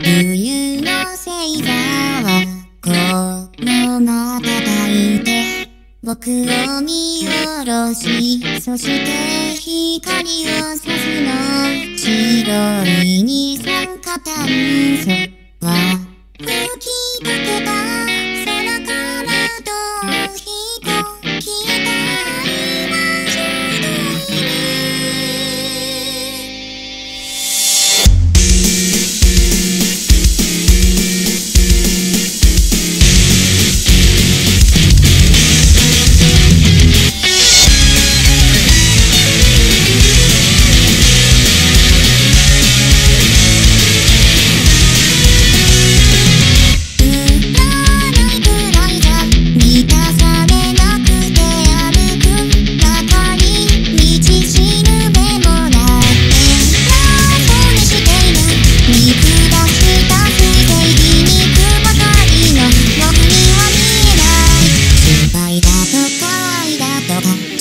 冬の星座はこのまた抱いて僕を見下ろしそして光を差すの白い二酸化炭素。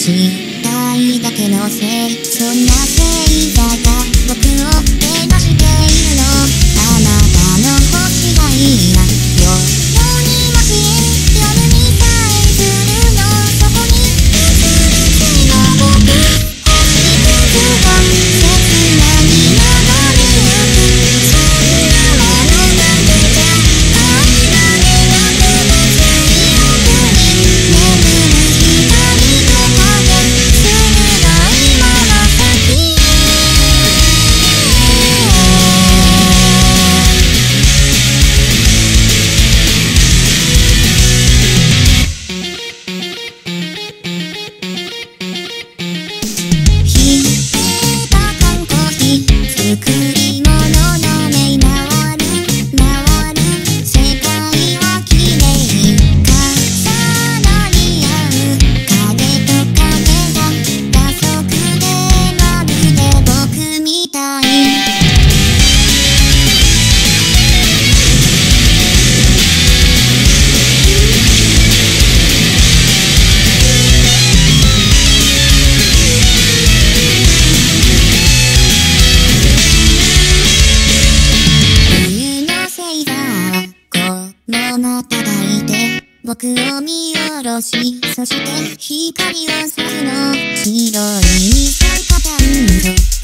失敗だけのせい。そんなせいだが僕を僕を見下ろしそして光を差すの白い二酸化炭素は